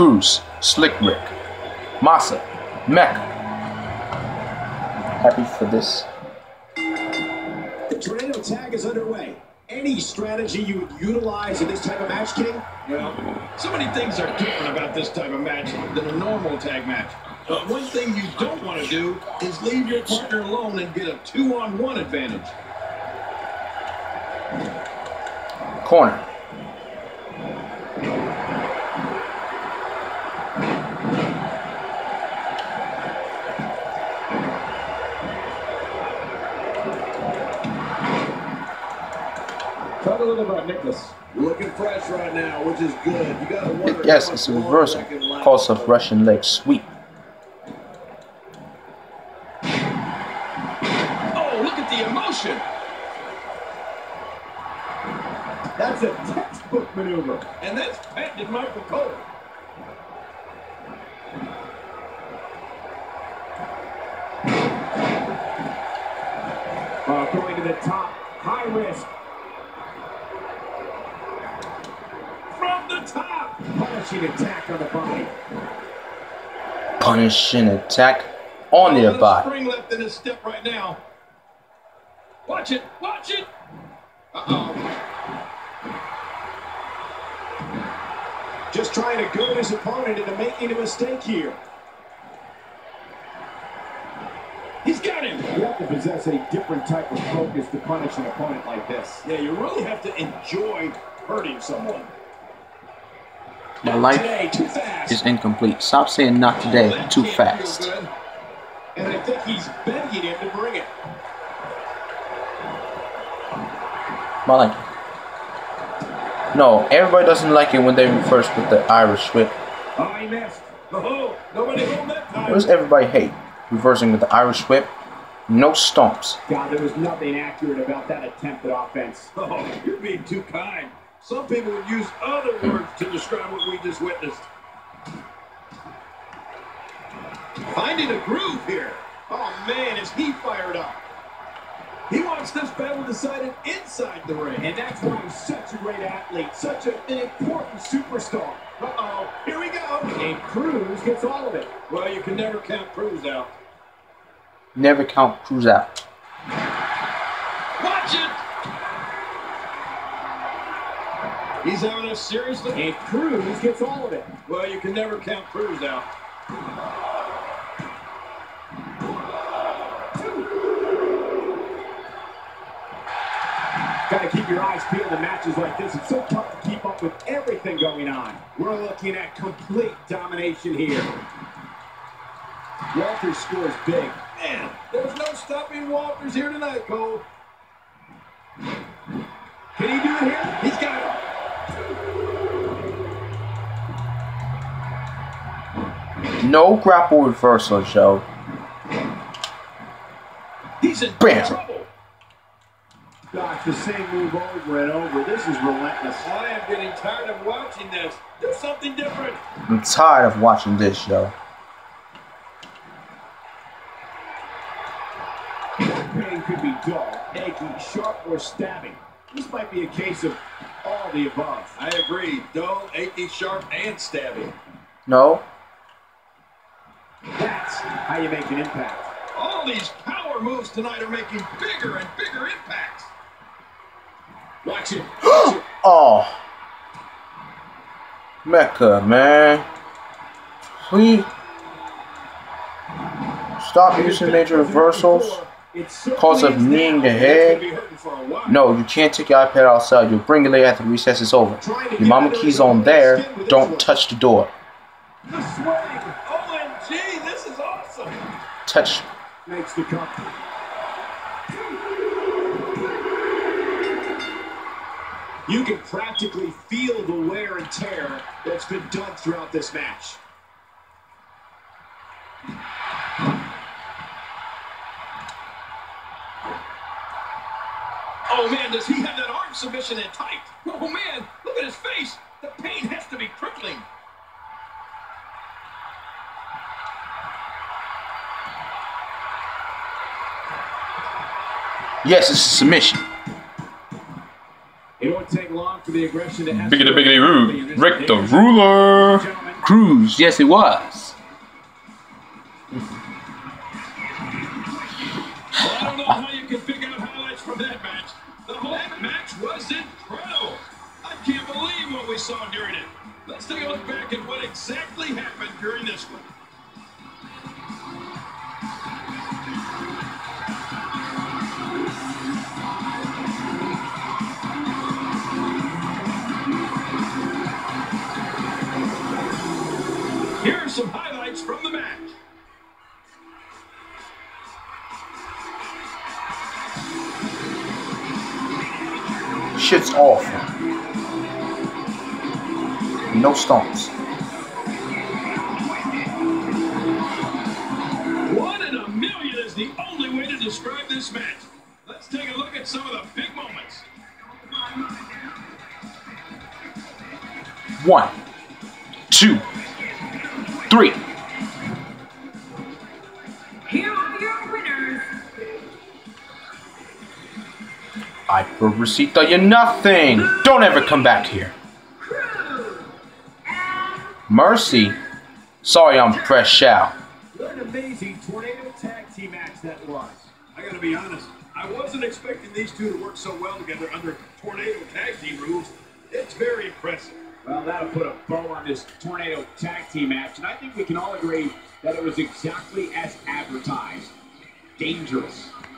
Cruz, Slick Rick, Masa, Meca. Happy for this. The tornado tag is underway. Any strategy you would utilize in this type of match, King? Well, so many things are different about this type of match than a normal tag match. But one thing you don't want to do is leave your partner alone and get a two-on-one advantage. Corner. Talk a little about Nicholas. Looking fresh right now, which is good. You gotta wonder Yes, it's a much longer reversal. that. Calls of Russian leg sweep. Oh, look at the emotion. That's a textbook maneuver. And that's patented Michael Cole. Uh, going to the top. High risk. From the top. Punishing attack on the body. Punishing attack on Oh, their body. spring left in his step right now. Watch it. Watch it. Uh-oh. Just trying to goad his opponent into making a mistake here. He's got him. You have to possess a different type of focus to punish an opponent like this. Yeah, you really have to enjoy hurting someone. My life is incomplete. Stop saying not today, too fast. And I think he's begging him to bring it. Like it. No, everybody doesn't like it when they reverse with the Irish whip. What does everybody hate? Reversing with the Irish whip? No stomps. God, there was nothing accurate about that attempted offense. Oh, you're being too kind. Some people would use other words to describe what we just witnessed. Finding a groove here. Oh, man, is he fired up. He wants this battle decided inside the ring. And that's why he's such a great athlete, such an important superstar. Uh-oh, here we go. And Cruz gets all of it. Well, you can never count Cruz out. Never count Cruz out. Watch it. He's having a serious look. And Cruz gets all of it. Well, you can never count Cruz out. Got to keep your eyes peeled in matches like this. It's so tough to keep up with everything going on. We're looking at complete domination here. Walter scores big. Man, there's no stopping Walters here tonight, Cole. Can he do it here? No grapple reversal, Joe. He's in Bam. trouble. Gosh, the same move over and over. This is relentless. I am getting tired of watching this. Do something different. I'm tired of watching this, Joe. Pain could be dull, achy, sharp, or stabbing. This might be a case of all the above. I agree. Dull, achy, sharp, and stabbing. No? That's how you make an impact. All these power moves tonight are making bigger and bigger impacts. Watch it. Watch it. Oh. Meca, man. Please. Stop using major reversals. Cause of easy. kneeing the head. be hurting for a while. No, you can't take your iPad outside. You'll bring it later after recess is over. Your mama keys on there. Don't touch the door. Touch. Makes the cover. You can practically feel the wear and tear that's been done throughout this match. Oh man, does he have that arm submission in tight? Oh man, look at his face. The pain has to be crippling. Yes, it's a submission. It won't take long for the aggression to Biggity biggity roo. Rick the ruler. Gentlemen, Cruz. Yes, it was. Shit's awful. No stomps. One in a million is the only way to describe this match. Let's take a look at some of the big moments. One, two, three. I Rosita, you're nothing. Don't ever come back here. Mercy. Sorry, I'm fresh out. What an amazing tornado tag team match that was. I gotta be honest, I wasn't expecting these two to work so well together under tornado tag team rules. It's very impressive. Well, that'll put a bow on this tornado tag team match, and I think we can all agree that it was exactly as advertised. Dangerous.